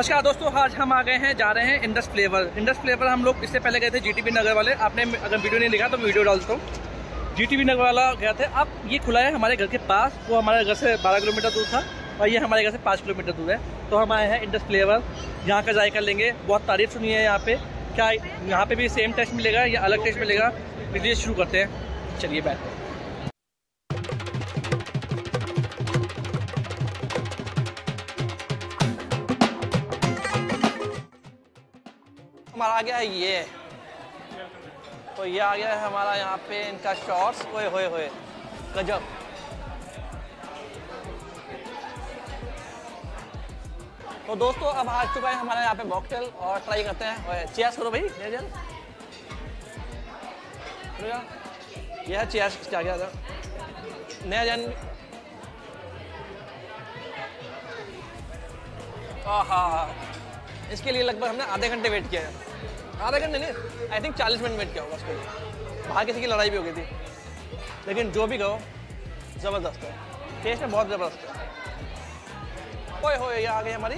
नमस्कार दोस्तों, आज हम आ गए हैं, जा रहे हैं इंडस फ्लेवर इंडस फ्लेवर हम लोग इससे पहले गए थे जीटीबी नगर वाले। आपने अगर वीडियो नहीं देखा तो वीडियो डाल दो जीटीबी नगर वाला गया थे। अब ये खुला है हमारे घर के पास। वो हमारे घर से 12 किलोमीटर दूर था और ये हमारे घर से 5 किलोमीटर दूर है। तो हम आए हैं इंडस फ्लेवर यहाँ का जायका लेंगे। बहुत तारीफ़ सुनी है यहाँ पे। क्या यहाँ पे भी सेम टेस्ट मिलेगा या अलग टेस्ट मिलेगा? इसलिए शुरू करते हैं। चलिए बैठते हैं। आ गया ये। तो ये आ गया है हमारा यहाँ पे इनका शॉर्ट्स होए होए होए। गजब। तो दोस्तों, अब आ चुका है हमारे यहाँ पे मॉकटेल और ट्राई करते हैं। चेयर्स करो भाई जन ये है चेयर्स क्या गया था? नया जन हाँ इसके लिए लगभग हमने आधे घंटे वेट किया है। आधा घंटे नहीं आई थिंक चालीस मिनट वेट किया होगा उसके लिए। बाहर किसी की लड़ाई भी हो गई थी। लेकिन जो भी कहो, ज़बरदस्त है। टेस्ट में बहुत ज़बरदस्त है। ओए हो ये आ गई हमारी।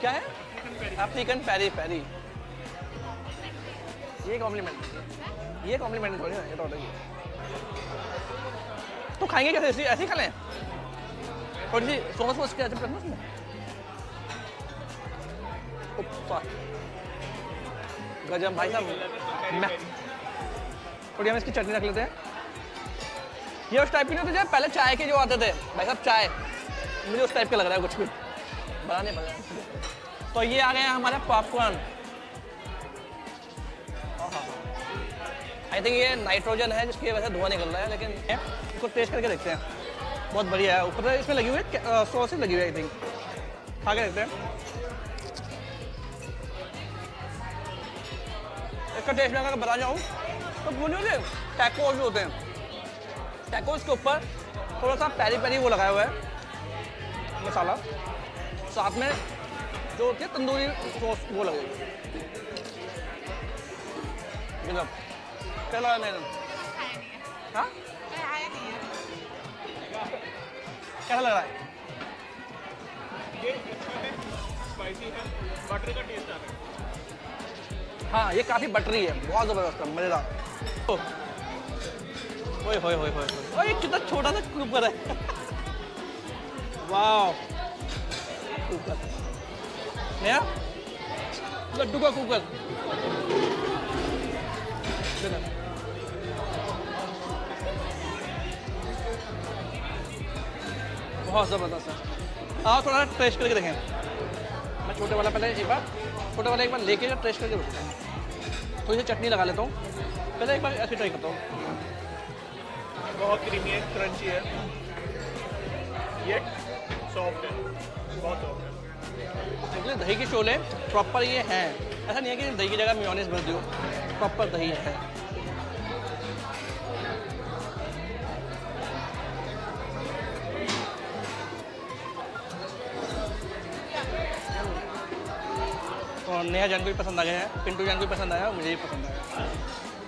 क्या है? अफ्रीकन पैरी पैरी। ये कॉम्प्लीमेंट ये कॉम्प्लीमेंट थोड़ी ना ये तो ऑर्डर तो खाएँगे कैसे ऐसे ही खा लें? थोड़ी सी सॉस वॉस क्या करना उसमें गजब, भाई साहब थोड़ी हम इसकी चटनी रख लेते हैं। ये उस टाइप की नहीं होती पहले चाय के जो आते थे। भाई साहब, चाय। मुझे उस टाइप का लग रहा है कुछ भी। बनाने पड़। तो ये आ गया हमारे पॉपकॉर्न आई थिंक ये नाइट्रोजन है जिसकी वजह से धुआँ निकल रहा है, लेकिन इसको टेस्ट करके देखते हैं। बहुत बढ़िया है। ऊपर इसमें लगी हुई है सॉसेज लगी हुई है आई थिंक खा के देखते हैं। इसका टेस्ट मैं अगर बता जाऊँ तो बोलिए होते टैकोज होते हैं। टैकोज के ऊपर थोड़ा सा पैरी पैरी वो लगाया हुआ है, मसाला। साथ में जो होती है, तंदूरी सॉस वो लगे मैडम हाँ। कैसा लग रहा है? स्पाइसी है बटर का टेस्ट आ रहा है। हाँ ये काफ़ी बटरी है। बहुत ज़बरदस्त है, मज़ेदार। ओए कितना छोटा सा कुकर है। वाह कुकर लड्डू का कुकर बहुत ज़बरदस्त है। आओ, थोड़ा टेस्ट करके देखें। मैं छोटे वाला पहले एक बार। छोटे वाला एक बार लेके टेस्ट करके बताए हूँ थोड़ी सी चटनी लगा लेता हूँ। पहले एक बार ऐसे ट्राई करता हूँ। बहुत क्रीमी है क्रंची है। ये सॉफ्ट है। बहुत सॉफ्ट है। एक्चुअली दही के शोले प्रॉपर ये हैं। ऐसा नहीं है कि दही की जगह म्योनीस भर दो प्रॉपर दही है। नया जान को भी पसंद आ गया है पिंटू जान को भी पसंद आया और मुझे भी पसंद आया।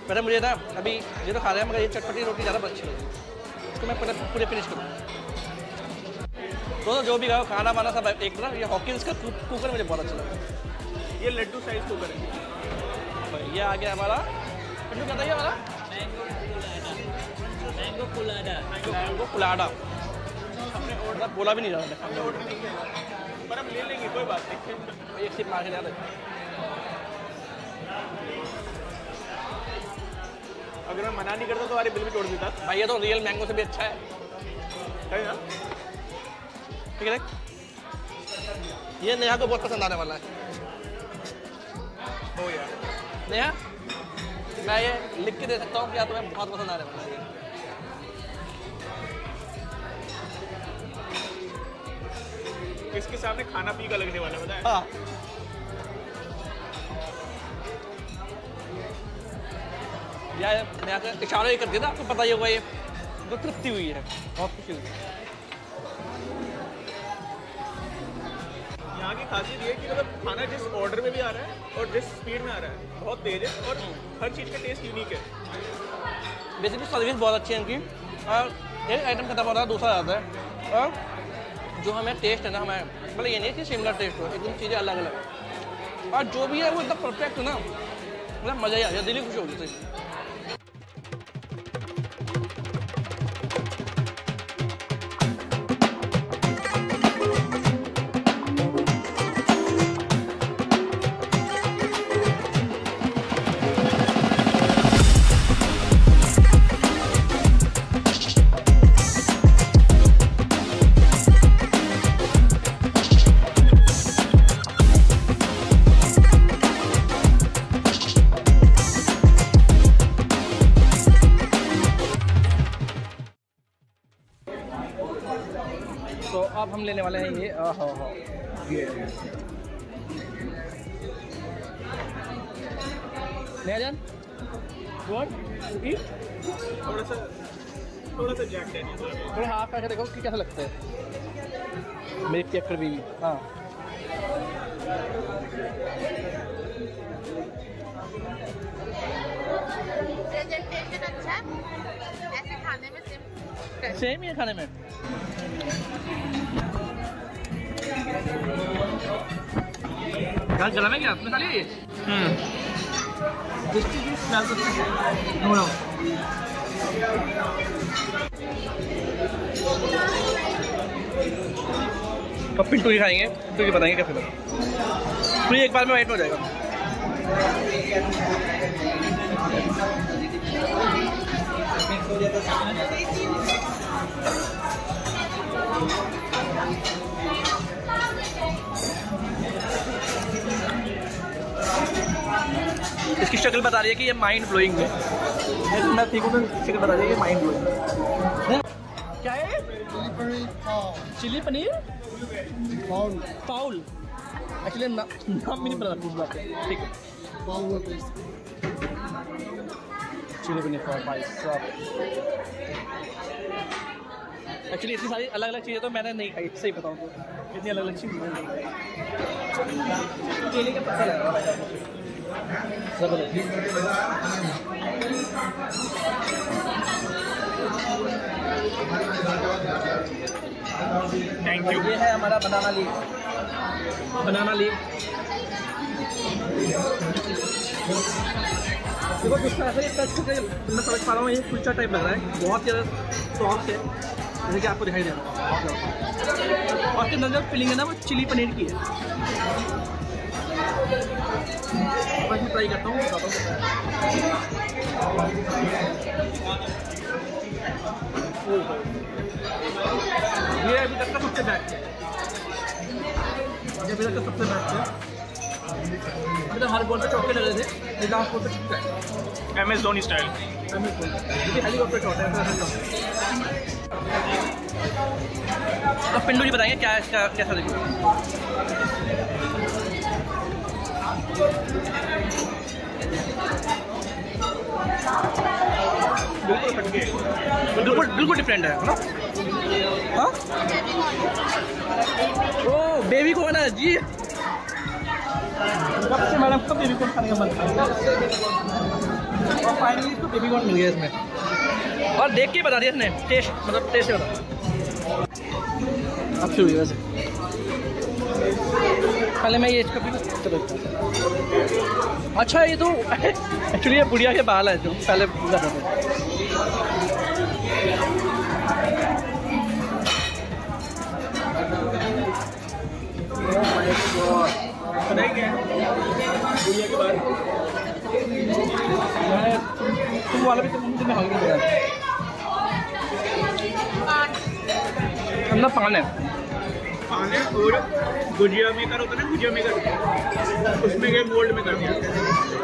पहले मुझे ना अभी ये तो खा रहे हैं मगर ये चटपटी रोटी ज़्यादा अच्छी लगी। उसको मैं पूरे पूरे फिनिश करूँ। दोस्तों जो भी खाओ खाना वाना सब एक तरह ये हॉकिंस का कुकर मुझे बहुत अच्छा लगा। ये लड्डू साइज़ कुकर है। ये आ गया हमारा। पिंटू क्या था ये हमारा मैंगो पुलाडा मैंगो पुलाडा ऑर्डर बोला भी नहीं जा रहा पर हम ले लेंगे कोई बात नहीं। एक सिप मार के जाते अगर मैं मना नहीं करता तो हमारे बिल भी तोड़ देता। भाई ये तो रियल मैंगो से भी अच्छा है। ना? ठीक है ये नेहा को बहुत पसंद आने वाला है। हो यार नेहा मैं ये लिख के दे सकता हूँ क्या तुम्हें बहुत पसंद आने वाला है। इसके सामने खाना पी का लगने वाला है हाँ। यार मैं आकर इशारा ही कर दिया था आपको पता ही होगा ये। तो तृप्ति हुई है बहुत खुशी हुई। यहाँ की खासियत ये है कि मतलब खाना जिस ऑर्डर में भी आ रहा है और जिस स्पीड में आ रहा है बहुत तेज है और हर चीज़ का टेस्ट यूनिक है। बेसिकली सर्विस बहुत अच्छी है इनकी। और एक आइटम खत्म हो रहा है दूसरा आता है। और जो हमें टेस्ट है ना हमारे मतलब ये नहीं कि सिमिलर टेस्ट हो, एकदम चीज़ें अलग अलग और जो भी है वो एकदम परफेक्ट ना। मतलब मज़ा ही आ जाए दिल ही खुश हो गई लेने वाले हैं ये। हाँ हाँ नया जान व्हाट थोड़ा सा थोड़ा सा जैक थोड़ा हाथ करके देखो कि कैसा लगता है। मेरी पियक्कर बीवी हाँ। प्रेजेंटेशन अच्छा? है ऐसे खाने में सेम ही है खाने में। यार गला में क्या? आपने खा लिया ये जिसकी की स्मेल तो अब पिंटू ही। खाएँगे? पिंटू ही बताएँगे कैसे तो ये एक बार में वाइट हो जाएगा। इसकी शक्ल बता रही है कि ये माइंड ब्लोइंग है। मैं- मैं ठीक हूँ तो शक्ल बता रही है कि माइंड ब्लोइंग क्या है? चिली पनीर पाउल पाउल एक्चुअली ना, नाम भी नहीं पता पूछ बात है ठीक है। चिली पनीर पाउल भाई साहब। एक्चुअली इतनी सारी अलग अलग चीज़ें तो मैंने नहीं खाई सही बताऊँ तो। इतनी अलग अलग चीज़ मैंने नहीं खाई। केले का पत्ता है। थैंक यू ये है हमारा बनाना लीफ बनाना लीफ देखो जिस तरह से ये टच करके मैं समझ पा रहा हूँ, ये कुलचा टाइप लग रहा है। बहुत ज़्यादा सॉफ्ट है। जैसे कि आपको दिखाई दे रहा है। और इसके अंदर जो फिलिंग है ना, वो चिली पनीर की है। बस मैं ट्राई करता हूँ बताता हूँ ये अभी तक का सबसे बेस्ट है। ये अभी तक का सबसे बेस्ट है। अभी तक हर गोल पे चौके लगे थे ये लास्ट गोल पे है एम एस धोनी स्टाइल क्योंकि हेलीकॉप्टर शॉट है अब पिंडू जी बताएँगे क्या इसका कैसा रिव्यू बिल्कुल बिल्कुल डिफरेंट है ना? हाँ? ओ बेबी कौन है जी। कब से मैडम कब बेबी कॉर्न खाने का मन और फाइनली इसको बेबी कॉर्न मिल गया इसमें। और देख के बता दिया इसने टेस्ट मतलब टेस्ट बता। शुरू हुई वैसे। पहले मैं ये इसका चलो अच्छा ये तो एक्चुअली ये बुढ़िया के बाल है जो पहले पूरा था। पता क्या दुनिया के बाद मैं तुम वाला भी तुम तुम्हें अंदर पान है। पाने और गुजिया मेकर होता है ना, गुजिया मेकर उसमें गए, मोल्ड में कर दिया।